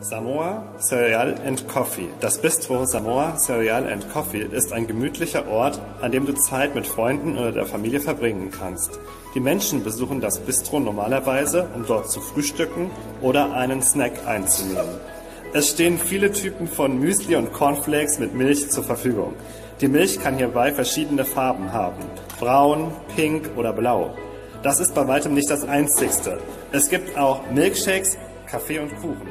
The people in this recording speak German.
Samoa Cereal and Coffee. Das Bistro Samoa Cereal and Coffee ist ein gemütlicher Ort, an dem du Zeit mit Freunden oder der Familie verbringen kannst. Die Menschen besuchen das Bistro normalerweise, um dort zu frühstücken oder einen Snack einzunehmen. Es stehen viele Typen von Müsli und Cornflakes mit Milch zur Verfügung. Die Milch kann hierbei verschiedene Farben haben. Braun, pink oder blau. Das ist bei weitem nicht das einzigste. Es gibt auch Milkshakes, Kaffee und Kuchen.